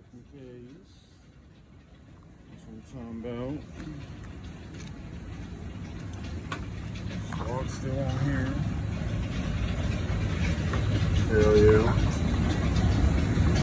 fucking case. That's what I'm talking about. Dog's still on here.